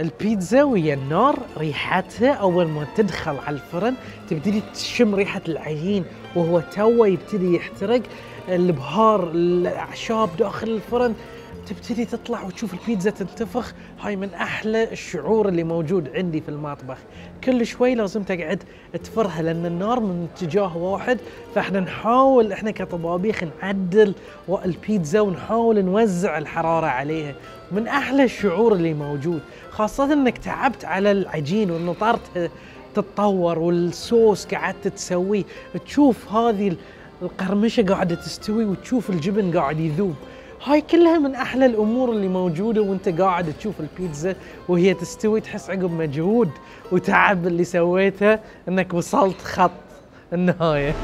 البيتزا ويا النار ريحتها أول ما تدخل على الفرن تبتدي تشم ريحة العجين وهو توه يبتدي يحترق. البهار الأعشاب داخل الفرن تبتدي تطلع وتشوف البيتزا تنتفخ. هاي من أحلى الشعور اللي موجود عندي في المطبخ. كل شوي لازم تقعد تفرها لأن النار من اتجاه واحد. فإحنا نحاول إحنا كطبابيخ نعدل البيتزا ونحاول نوزع الحرارة عليها. من أحلى الشعور اللي موجود خاصة إنك تعبت على العجين ونطرت تتطور والصوص قعدت تسويه تشوف هذه القرمشة قاعدة تستوي وتشوف الجبن قاعد يذوب. هاي كلها من أحلى الأمور اللي موجودة وإنت قاعد تشوف البيتزا وهي تستوي تحس عقب مجهود وتعب اللي سويته إنك وصلت خط النهاية.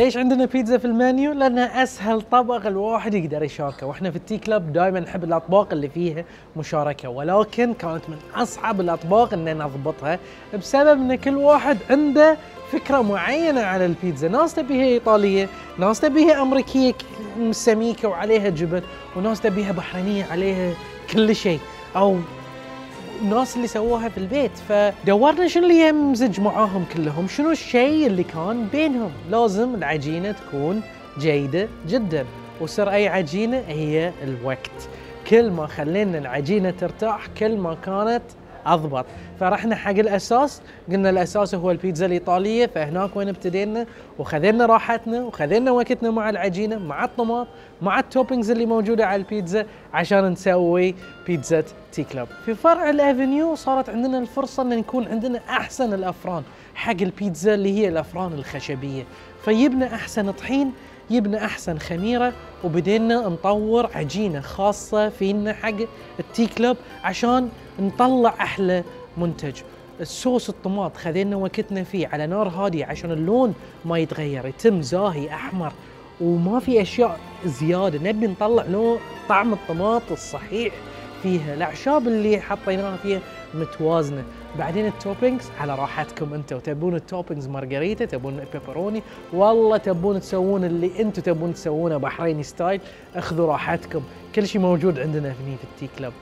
ليش عندنا بيتزا في المنيو؟ لأنها أسهل طبق الواحد يقدر يشاركه، وإحنا في التي كلاب دائما نحب الأطباق اللي فيها مشاركة، ولكن كانت من أصعب الأطباق إن نضبطها بسبب إن كل واحد عنده فكرة معينة على البيتزا، ناس تبيها إيطالية، ناس تبيها أمريكية سميكه وعليها جبن، وناس تبيها بحرينية عليها كل شيء، أو الناس اللي سووها في البيت فدورنا شنو اللي يمزج معاهم كلهم شنو الشيء اللي كان بينهم؟ لازم العجينة تكون جيدة جدا وسر أي عجينة هي الوقت. كل ما خلينا العجينة ترتاح كل ما كانت أضبط. فرحنا حق الأساس. قلنا الأساس هو البيتزا الإيطالية فهناك وين ابتدينا؟ وخذينا راحتنا وخذينا وقتنا مع العجينة مع الطماط مع ال toppings اللي موجودة على البيتزا عشان نسوي بيتزا Tea Club. في فرع الأفنيو صارت عندنا الفرصة إن نكون عندنا أحسن الأفران حق البيتزا اللي هي الأفران الخشبية. فيبنا أحسن طحين يبنى أحسن خميرة وبدينا نطور عجينة خاصة فينا حق التي كلوب عشان نطلع أحلى منتج. الصوص الطماط خذينا وقتنا فيه على نار هادية عشان اللون ما يتغير يتم زاهي أحمر. وما في أشياء زيادة نبي نطلع لون طعم الطماط الصحيح فيها. الأعشاب اللي حطيناها فيها متوازنة. بعدين ال toppings على راحتكم أنتم تبون ال toppings مارغريتا تبون pepperoni والله تبون تسوون اللي أنتم تبون تسوونه بحريني style. اخذوا راحتكم. كل شيء موجود عندنا هني في ال Tea Club.